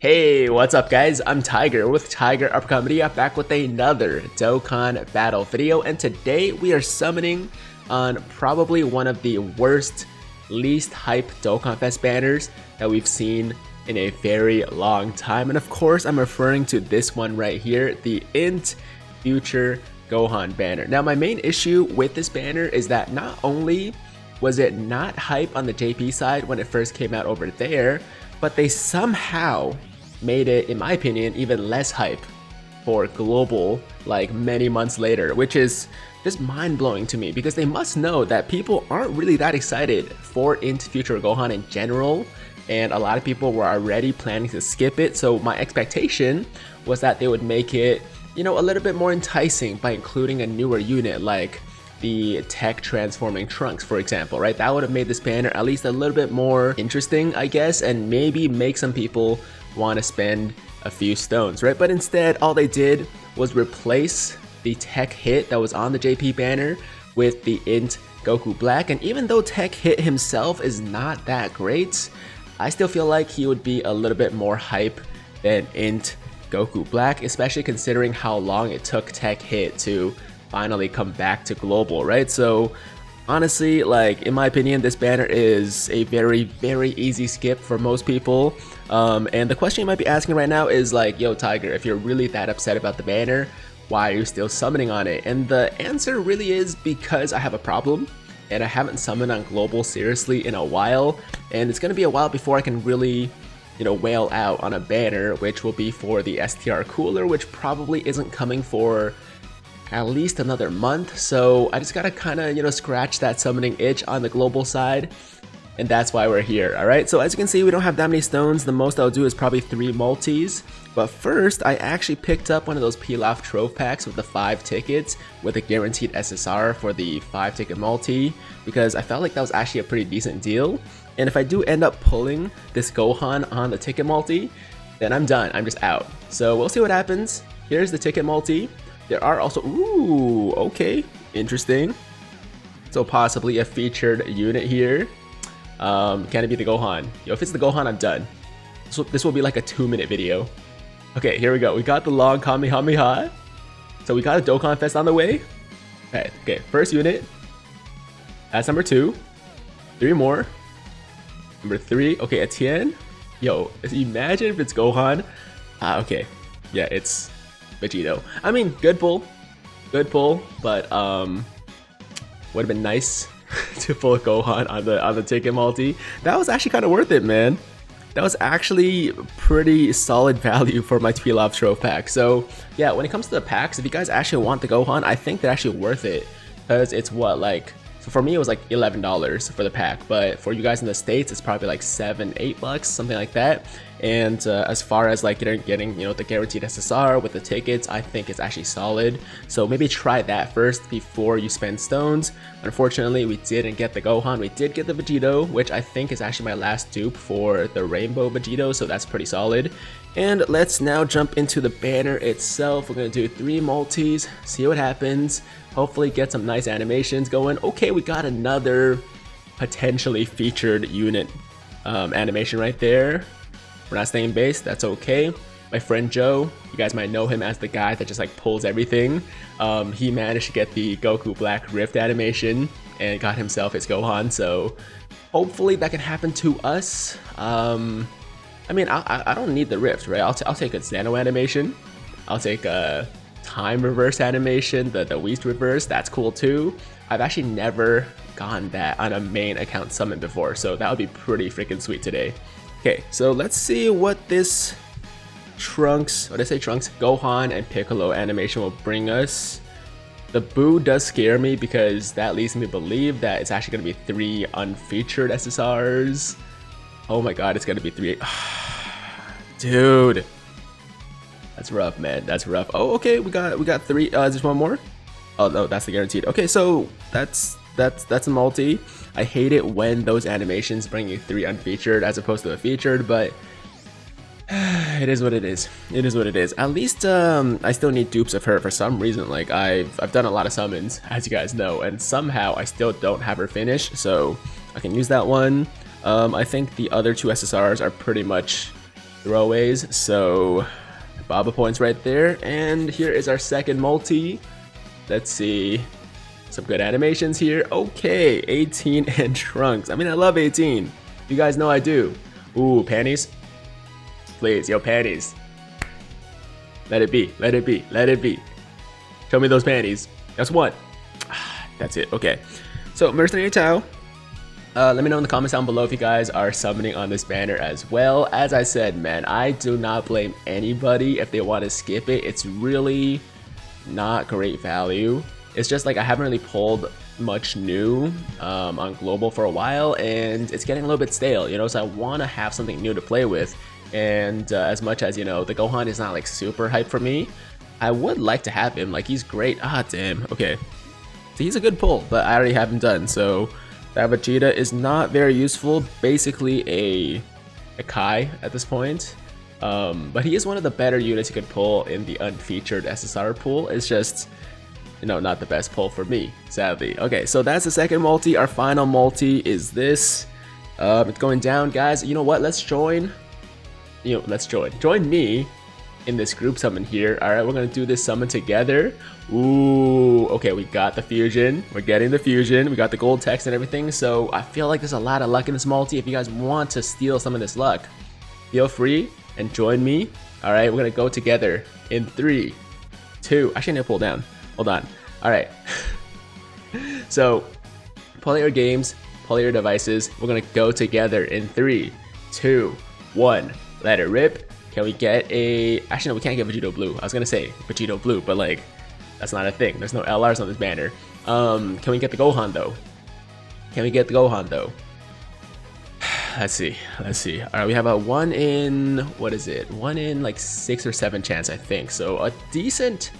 Hey, what's up guys? I'm Tiger with Tiger Uppercut Media back with another Dokkan battle video and today we are summoning on probably one of the worst, least hype Dokkan Fest banners that we've seen in a very long time and of course I'm referring to this one right here, the Int Future Gohan banner. Now my main issue with this banner is that not only was it not hype on the JP side when it first came out over there, but they somehow made it, in my opinion, even less hype for global like many months later, which is just mind blowing to me because they must know that people aren't really that excited for Int Future Gohan in general. And a lot of people were already planning to skip it. So my expectation was that they would make it, you know, a little bit more enticing by including a newer unit like the TEQ transforming trunks, for example, right? That would have made this banner at least a little bit more interesting, I guess, and maybe make some people want to spend a few stones, right? But instead, all they did was replace the TEQ hit that was on the JP banner with the int Goku Black. And even though TEQ hit himself is not that great, I still feel like he would be a little bit more hype than int Goku Black, especially considering how long it took TEQ hit to finally come back to global, right? So honestly, like in my opinion, this banner is a very, very easy skip for most people. Um, and the question you might be asking right now is like, yo, Tiger, if you're really that upset about the banner, why are you still summoning on it? And the answer really is because I have a problem and I haven't summoned on global seriously in a while. And it's gonna be a while before I can really you know, wail out on a banner, which will be for the STR cooler, which probably isn't coming for at least another month. So I just gotta kind of, you know, scratch that summoning itch on the global side. And that's why we're here, alright? So as you can see, we don't have that many stones. The most I'll do is probably three multis. But first, I actually picked up one of those Pilaf Trove packs with the five tickets with a guaranteed SSR for the five ticket multi because I felt like that was actually a pretty decent deal. And if I do end up pulling this Gohan on the ticket multi, then I'm done. I'm just out. So we'll see what happens. Here's the ticket multi. There are also, ooh, okay, interesting. So possibly a featured unit here. Um, can it be the Gohan? Yo, if it's the Gohan, I'm done. So this will be like a two minute video. Okay, here we go. We got the long Kamehameha. So we got a Dokkan Fest on the way. Okay, okay, first unit. That's number two. Three more. Number three. Okay, a Tien. Yo, imagine if it's Gohan. Ah, okay. Yeah, it's Vegito. I mean, good pull, good pull, but um, would have been nice to pull Gohan on the on the ticket multi. That was actually kind of worth it, man. That was actually pretty solid value for my Pilaf Trove pack. So yeah, when it comes to the packs, if you guys actually want the Gohan, I think they're actually worth it because it's what like so for me, it was like $11 for the pack, but for you guys in the States, it's probably like seven, eight bucks, something like that. And uh, as far as like getting, getting, you know, the guaranteed SSR with the tickets, I think it's actually solid. So maybe try that first before you spend stones. Unfortunately, we didn't get the Gohan. We did get the Vegito, which I think is actually my last dupe for the Rainbow Vegito, so that's pretty solid. And let's now jump into the banner itself. We're gonna do three multis, see what happens. Hopefully get some nice animations going. Okay, we got another potentially featured unit um, animation right there. We're not staying base, that's okay. My friend Joe, you guys might know him as the guy that just like pulls everything. Um, he managed to get the Goku Black Rift animation and got himself his Gohan, so hopefully that can happen to us. Um, I mean, I, I don't need the Rift, right? I'll, I'll take a Nano animation. I'll take a time reverse animation, the, the Whis reverse, that's cool too. I've actually never gotten that on a main account summon before, so that would be pretty freaking sweet today. Okay, so let's see what this Trunks, what did I say Trunks? Gohan and Piccolo animation will bring us. The Boo does scare me because that leads me to believe that it's actually going to be three unfeatured SSRs. Oh my god, it's going to be three. Dude. That's rough, man. That's rough. Oh, okay. We got we got three. Uh, just one more. Oh no, that's the guaranteed. Okay, so that's that's that's a multi. I hate it when those animations bring you three unfeatured as opposed to a featured, but it is what it is. It is what it is. At least um, I still need dupes of her for some reason. Like I've I've done a lot of summons, as you guys know, and somehow I still don't have her finish. So I can use that one. Um, I think the other two SSRs are pretty much throwaways. So Baba points right there. And here is our second multi. Let's see. Some good animations here. Okay, 18 and Trunks. I mean, I love 18. You guys know I do. Ooh, panties. Please, yo, panties. Let it be, let it be, let it be. Show me those panties. That's one. That's it, okay. So, Mercenary Tao. Uh, let me know in the comments down below if you guys are summoning on this banner as well. As I said, man, I do not blame anybody if they want to skip it. It's really not great value. It's just like I haven't really pulled much new um, on global for a while and it's getting a little bit stale, you know, so I want to have something new to play with. And uh, as much as, you know, the Gohan is not like super hype for me, I would like to have him. Like, he's great. Ah, damn. Okay. So he's a good pull, but I already have him done. So that Vegeta is not very useful. Basically a, a Kai at this point. Um, but he is one of the better units you could pull in the unfeatured SSR pool. It's just you know, not the best pull for me, sadly. Okay, so that's the second multi. Our final multi is this. Um, it's going down, guys. You know what? Let's join. You know, let's join. Join me in this group summon here. All right, we're gonna do this summon together. Ooh, okay, we got the fusion. We're getting the fusion. We got the gold text and everything. So I feel like there's a lot of luck in this multi. If you guys want to steal some of this luck, feel free and join me. All right, we're gonna go together in three, two. Actually, I need to pull down. Hold on. All right. so, pull your games, pull your devices. We're gonna go together in three, two, one. Let it rip. Can we get a? Actually, no, we can't get Vegito Blue. I was gonna say Vegito Blue, but like, that's not a thing. There's no LRs on this banner. Um, can we get the Gohan though? Can we get the Gohan though? Let's see. Let's see. All right, we have a one in what is it? One in like six or seven chance, I think. So a decent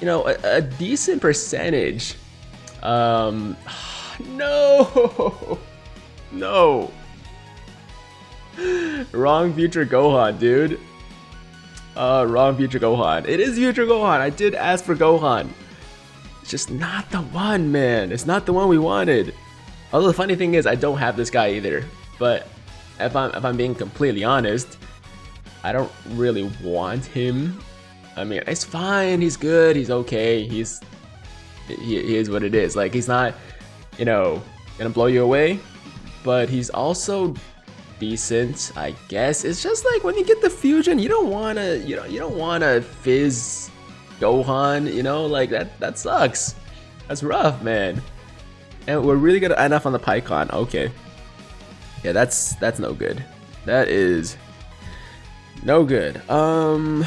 you know, a, a decent percentage. Um, no, no. Wrong future Gohan, dude. Uh, wrong future Gohan. It is future Gohan. I did ask for Gohan. It's just not the one, man. It's not the one we wanted. Although the funny thing is, I don't have this guy either. But if I'm if I'm being completely honest, I don't really want him I mean, it's fine. He's good. He's okay. He's he, he is what it is. Like he's not, you know, gonna blow you away, but he's also decent, I guess. It's just like when you get the fusion, you don't wanna, you know, you don't wanna fizz Gohan. You know, like that. That sucks. That's rough, man. And we're really gonna end up on the Pikkon. Okay. Yeah, that's that's no good. That is no good. Um,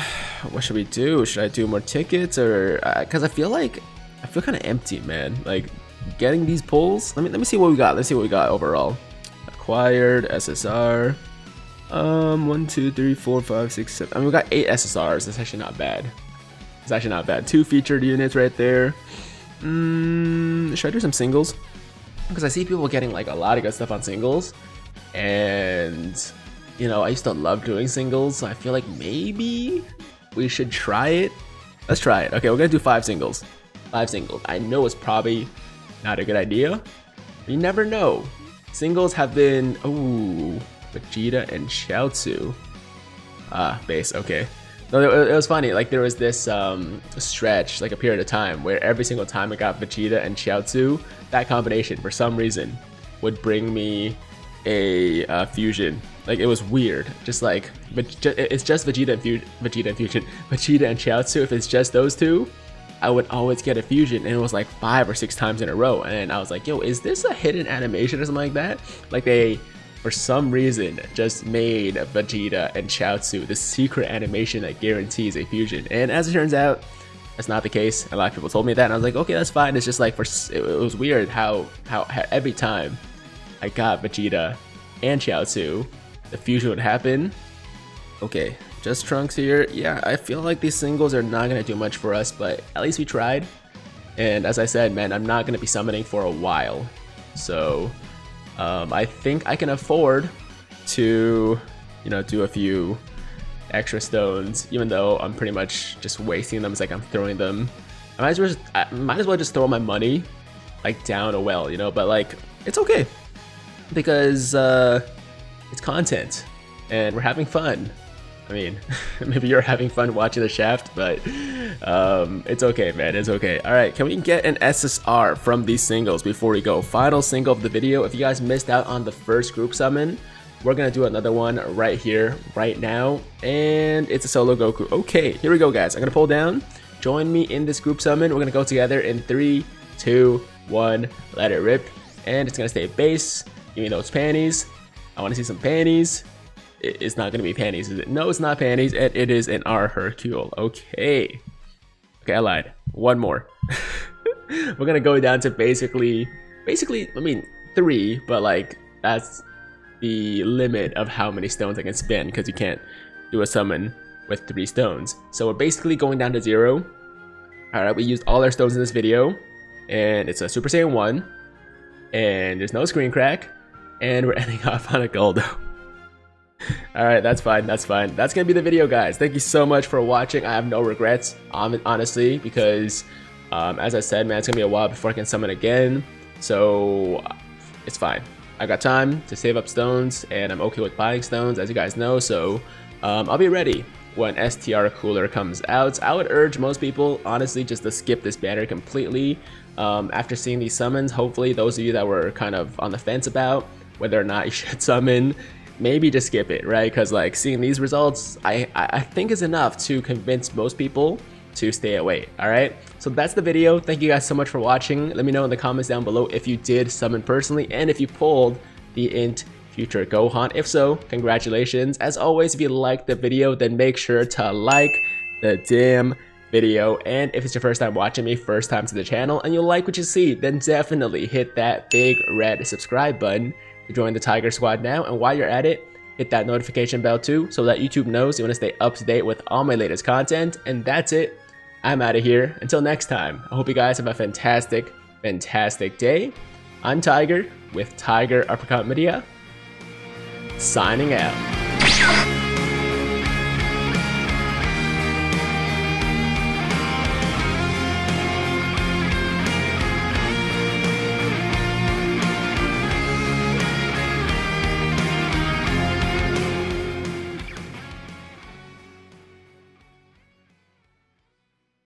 what should we do? Should I do more tickets or? Because uh, I feel like I feel kind of empty, man. Like getting these pulls. Let me let me see what we got. Let's see what we got overall. Acquired SSR. Um, one, two, three, four, five, six, seven. I mean, we got eight SSRs. That's actually not bad. It's actually not bad. Two featured units right there. Mm, should I do some singles? Because I see people getting like a lot of good stuff on singles, and you know, I used to love doing singles, so I feel like maybe we should try it. Let's try it. Okay, we're gonna do five singles. Five singles. I know it's probably not a good idea. You never know. Singles have been, ooh, Vegeta and Chiaotzu. Ah, base, okay. No, it, was funny. Like there was this um, stretch, like a period of time, where every single time I got Vegeta and Chiaotzu, that combination for some reason would bring me a uh, fusion. Like it was weird. Just like it's just Vegeta and Fu Vegeta and Fusion, Vegeta and Chiaotzu. If it's just those two, I would always get a fusion, and it was like five or six times in a row. And I was like, "Yo, is this a hidden animation or something like that?" Like they, for some reason, just made Vegeta and Chiaotzu the secret animation that guarantees a fusion. And as it turns out, that's not the case. A lot of people told me that, and I was like, "Okay, that's fine." It's just like for it was weird how how, how every time I got Vegeta and Chiaotzu, the fusion would happen. Okay, just Trunks here. Yeah, I feel like these singles are not going to do much for us, but at least we tried. And as I said, man, I'm not going to be summoning for a while. So um, I think I can afford to, you know, do a few extra stones, even though I'm pretty much just wasting them. It's like I'm throwing them. I might as well just, I might as well just throw my money like down a well, you know, but like it's okay because uh, it's content and we're having fun. I mean, maybe you're having fun watching the shaft, but um, it's okay, man. It's okay. All right, can we get an SSR from these singles before we go? Final single of the video. If you guys missed out on the first group summon, we're gonna do another one right here, right now, and it's a solo Goku. Okay, here we go, guys. I'm gonna pull down. Join me in this group summon. We're gonna go together in three, two, one. Let it rip, and it's gonna stay base. Give me those panties. I want to see some panties it's not going to be panties, is it? No, it's not panties. It, it is an R Hercule. Okay. Okay, I lied. One more. We're going to go down to basically, basically, I mean, three, but like, that's the limit of how many stones I can spin because you can't do a summon with three stones. So we're basically going down to zero. Alright, we used all our stones in this video, and it's a Super Saiyan 1, and there's no screen crack, and we're ending off on a Goldo. Alright, that's fine, that's fine. That's gonna be the video, guys. Thank you so much for watching. I have no regrets, honestly, because, um, as I said, man, it's gonna be a while before I can summon again. So, it's fine. I got time to save up stones, and I'm okay with buying stones, as you guys know, so um, I'll be ready when STR Cooler comes out. I would urge most people, honestly, just to skip this banner completely. Um, after seeing these summons, hopefully those of you that were kind of on the fence about whether or not you should summon maybe to skip it, right? Because like seeing these results, I, I think is enough to convince most people to stay away, alright? So that's the video. Thank you guys so much for watching. Let me know in the comments down below if you did summon personally and if you pulled the int future Gohan. If so, congratulations. As always, if you liked the video, then make sure to like the damn video. And if it's your first time watching me, first time to the channel, and you like what you see, then definitely hit that big red subscribe button to join the Tiger Squad now. And while you're at it, hit that notification bell too so that YouTube knows you want to stay up to date with all my latest content. And that's it. I'm out of here. Until next time, I hope you guys have a fantastic, fantastic day. I'm Tiger with Tiger Uppercut Media, signing out.